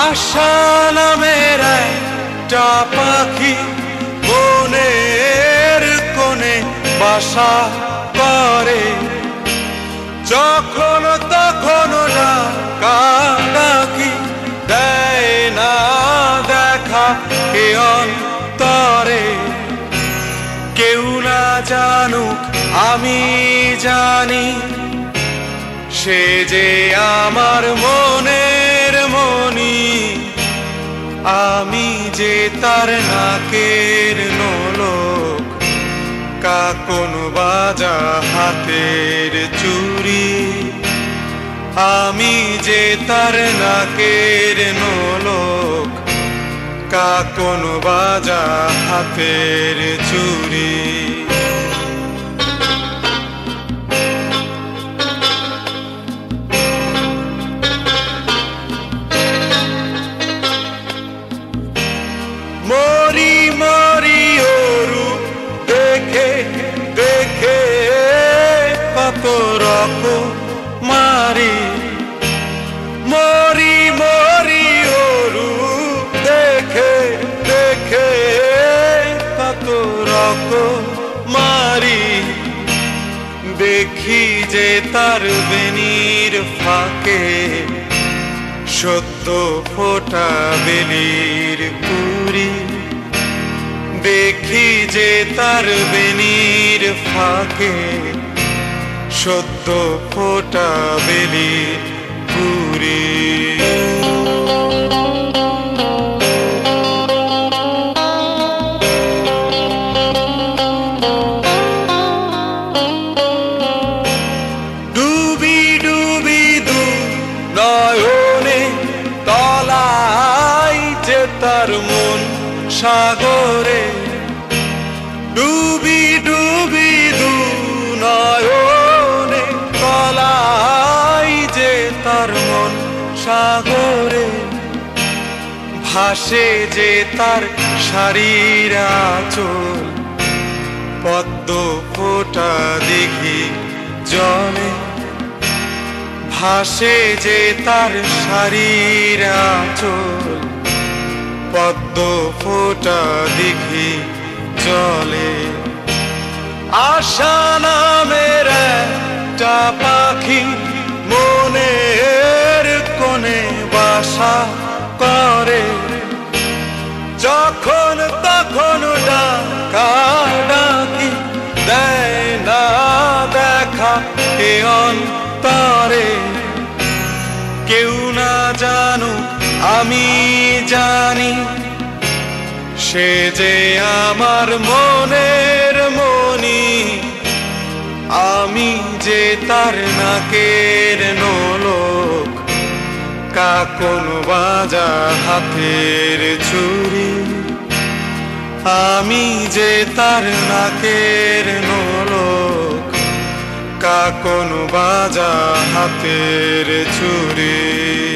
আশা নামের একটা পাখি বনের কোনে বাসা করে। যখন তখন ডাকি দেয় না দেখা কে অন্তরে। কেউ না জানুক আমি জানি, সে যে আমার মনে আমি যে তার নাকের নোলক, কাকন বাজা হাতের চুরি। আমি যে তার নাকের নোলক, কাকন বাজা হাতের চুরি। কত রক মারি, মরি মরি ওরু, দেখে দেখে কত রক মারি। দেখি যে তার বেনির ফাঁকে সত্য ফোটা বেলির পুরি দেখি যে তার বেনির ফাঁকে সত্য ফোটা বেলি পুরি। তার মন সাগরে। ডুবি ডুবি ভাসে যে তার শারীর আচল। পদ্ম ফোটা দেখি জলে। ভাসে যে তার শারীর আচল। পদ্ম ফোটা দেখি জলে। আশা যখন তখন ডাকা দেয় না দেখা এ অন্তরে। কেউ না জানুক, আমি জানি সে যে আমার মনের মনি আমি যে তার নোলক কাকন বাজা হাতের চুরি। আমি যে তার নাকের নোলক কাকন বাজা হাতের চুরি।